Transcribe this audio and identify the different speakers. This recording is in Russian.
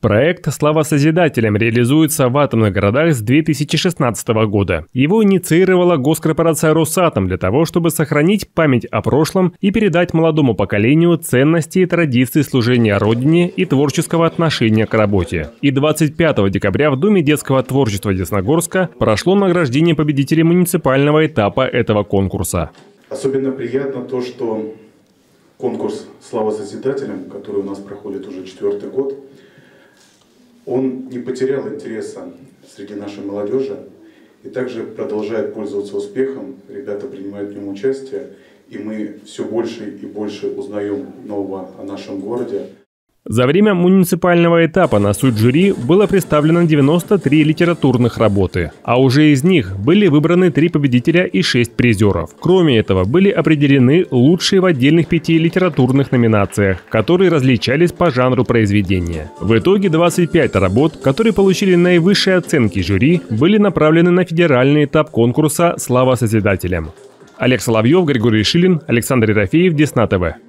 Speaker 1: Проект «Слава Созидателям» реализуется в атомных городах с 2016 года. Его инициировала госкорпорация «Росатом» для того, чтобы сохранить память о прошлом и передать молодому поколению ценности и традиции служения Родине и творческого отношения к работе. И 25 декабря в Доме детского творчества Десногорска прошло награждение победителей муниципального этапа этого конкурса.
Speaker 2: Особенно приятно то, что конкурс «Слава Созидателям», который у нас проходит уже четвертый год, он не потерял интереса среди нашей молодежи и также продолжает пользоваться успехом. Ребята принимают в нем участие, и мы все больше и больше узнаем нового о нашем городе.
Speaker 1: За время муниципального этапа на суд жюри было представлено 93 литературных работы, а уже из них были выбраны три победителя и шесть призеров. Кроме этого, были определены лучшие в отдельных пяти литературных номинациях, которые различались по жанру произведения. В итоге 25 работ, которые получили наивысшие оценки жюри, были направлены на федеральный этап конкурса «Слава Созидателям». Олег Соловьев, Григорий Шилин, Александр Ерофеев, Десна ТВ.